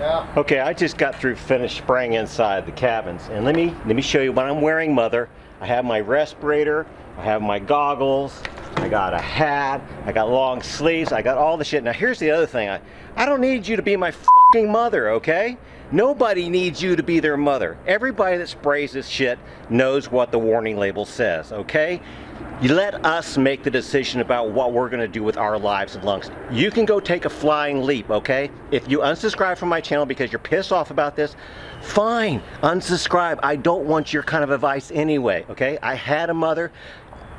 Yeah. Okay, I just got through finished spraying inside the cabins, and let me let me show you what I'm wearing, Mother. I have my respirator, I have my goggles, I got a hat, I got long sleeves, I got all the shit. Now here's the other thing, I, I don't need you to be my fucking mother, okay? Nobody needs you to be their mother. Everybody that sprays this shit knows what the warning label says, okay? Let us make the decision about what we're going to do with our lives and lungs. You can go take a flying leap, okay? If you unsubscribe from my channel because you're pissed off about this, fine, unsubscribe. I don't want your kind of advice anyway, okay? I had a mother.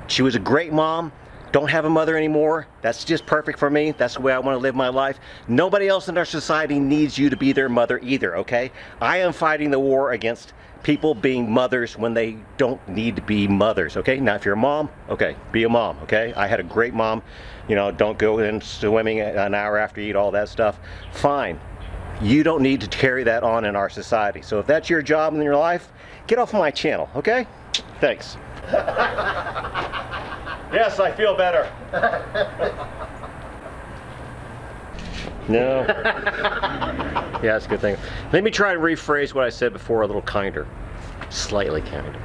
She was a great mom. Don't have a mother anymore. That's just perfect for me. That's the way I want to live my life. Nobody else in our society needs you to be their mother either, okay? I am fighting the war against people being mothers when they don't need to be mothers, okay? Now, if you're a mom, okay, be a mom, okay? I had a great mom. You know, don't go in swimming an hour after you eat all that stuff. Fine. You don't need to carry that on in our society. So if that's your job in your life, get off my channel, okay? Thanks. yes, I feel better. no. Yeah, that's a good thing. Let me try and rephrase what I said before a little kinder, slightly kinder.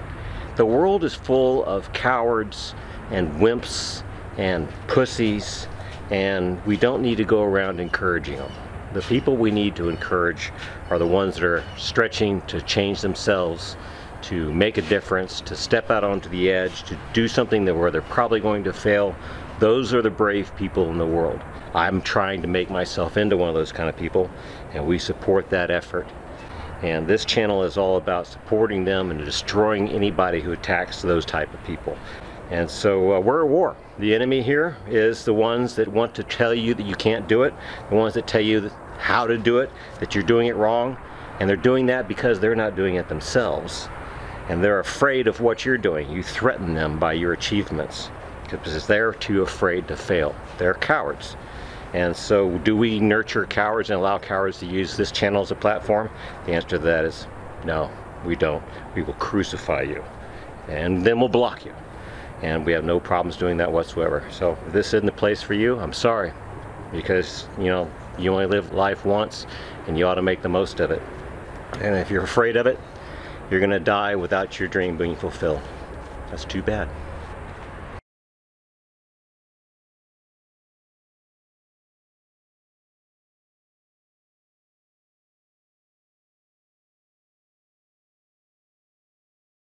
The world is full of cowards and wimps and pussies, and we don't need to go around encouraging them. The people we need to encourage are the ones that are stretching to change themselves, to make a difference, to step out onto the edge, to do something that where they're probably going to fail. Those are the brave people in the world. I'm trying to make myself into one of those kind of people, and we support that effort. And this channel is all about supporting them and destroying anybody who attacks those type of people. And so uh, we're at war. The enemy here is the ones that want to tell you that you can't do it, the ones that tell you how to do it, that you're doing it wrong, and they're doing that because they're not doing it themselves. And they're afraid of what you're doing. You threaten them by your achievements because they're too afraid to fail. They're cowards. And so do we nurture cowards and allow cowards to use this channel as a platform? The answer to that is no, we don't. We will crucify you and then we'll block you. And we have no problems doing that whatsoever. So if this isn't the place for you, I'm sorry. Because, you know, you only live life once and you ought to make the most of it. And if you're afraid of it, you're gonna die without your dream being fulfilled. That's too bad.